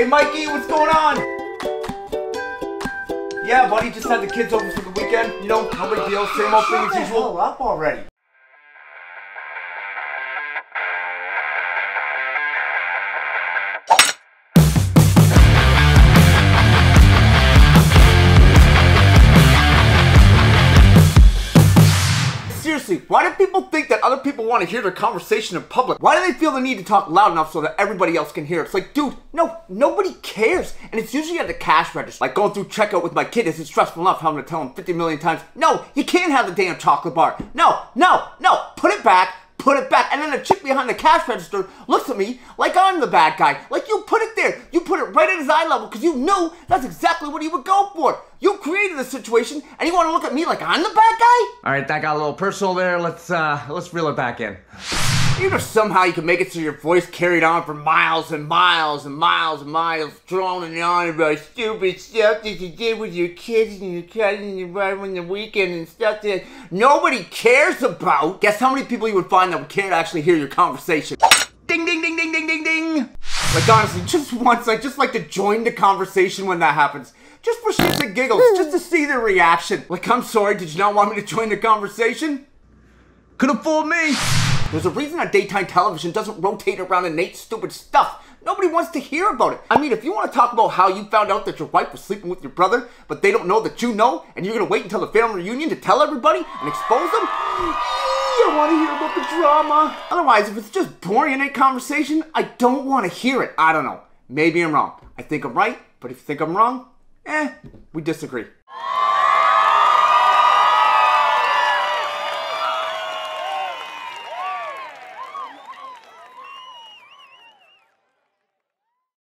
Hey, Mikey, what's going on? Yeah, buddy, just had the kids over for the weekend. You know, no big deal. Same old thing as usual. up already. Seriously, why do people think that other people want to hear their conversation in public? Why do they feel the need to talk loud enough so that everybody else can hear? It's like, dude, no, nobody cares. And it's usually at the cash register. Like going through checkout with my kid isn't stressful enough having to tell him 50 million times, no, you can't have the damn chocolate bar. No, no, no, put it back, put it back. And then the chick behind the cash register looks at me like I'm the bad guy. Like you put it there. You put it right at his eye level because you knew that's exactly what he would go for. You created the situation and you want to look at me like I'm the bad guy? All right, that got a little personal there. Let's uh, let's reel it back in. Even if somehow you can make it so your voice carried on for miles and miles and miles and miles, droning on about stupid stuff that you did with your kids and your cousin and your brother on the weekend and stuff that nobody cares about. Guess how many people you would find that can't actually hear your conversation? Ding, ding, ding, ding, ding, ding, ding. Like honestly, just once, I just like to join the conversation when that happens. Just for shits and giggles, just to see their reaction. Like, I'm sorry, did you not want me to join the conversation? Could have fooled me. There's a reason that daytime television doesn't rotate around innate stupid stuff. Nobody wants to hear about it. I mean, if you want to talk about how you found out that your wife was sleeping with your brother, but they don't know that you know, and you're gonna wait until the family reunion to tell everybody and expose them, I want to hear about the drama. Otherwise, if it's just boring innate conversation, I don't want to hear it. I don't know. Maybe I'm wrong. I think I'm right, but if you think I'm wrong, eh, we disagree.